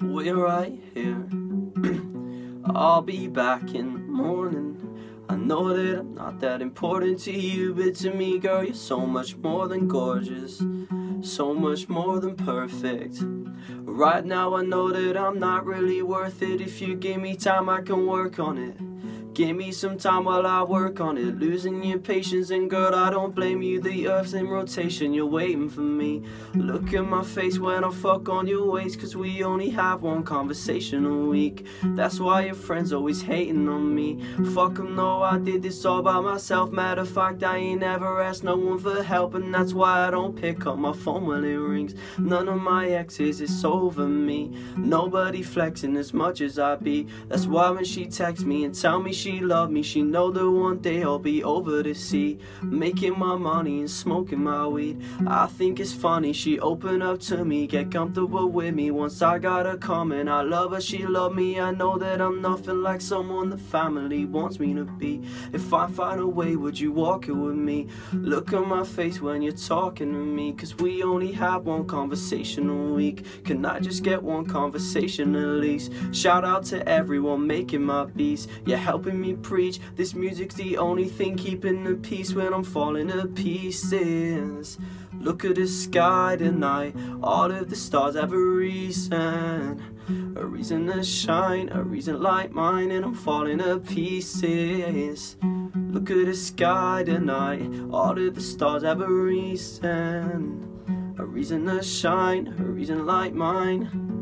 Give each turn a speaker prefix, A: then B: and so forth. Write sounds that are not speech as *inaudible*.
A: We're right here. *clears throat* I'll be back in the morning. I know that I'm not that important to you, but to me, girl, you're so much more than gorgeous, so much more than perfect. Right now, I know that I'm not really worth it. If you give me time, I can work on it. Give me some time while I work on it. Losing your patience, and girl, I don't blame you. The earth's in rotation, you're waiting for me. Look at my face when I fuck on your waist, cause we only have one conversation a week. That's why your friends always hating on me. Fuck them, no, I did this all by myself. Matter of fact, I ain't ever asked no one for help, and that's why I don't pick up my phone when it rings. None of my exes, is over me. Nobody flexing as much as I be. That's why when she texts me and tell me she love me. She know that one day I'll be over the sea, making my money and smoking my weed. I think it's funny she open up to me, get comfortable with me. Once I got her coming, I love her, she love me. I know that I'm nothing like someone the family wants me to be. If I find a way, would you walk it with me? Look at my face when you're talking to me, cause we only have one conversation a week. Can I just get one conversation at least? Shout out to everyone making my beats. You're helping me preach. This music's the only thing keeping the peace when I'm falling to pieces. Look at the sky tonight. All of the stars have a reason. A reason to shine, a reason like mine, and I'm falling to pieces. Look at the sky tonight. All of the stars have a reason. A reason to shine, a reason like mine.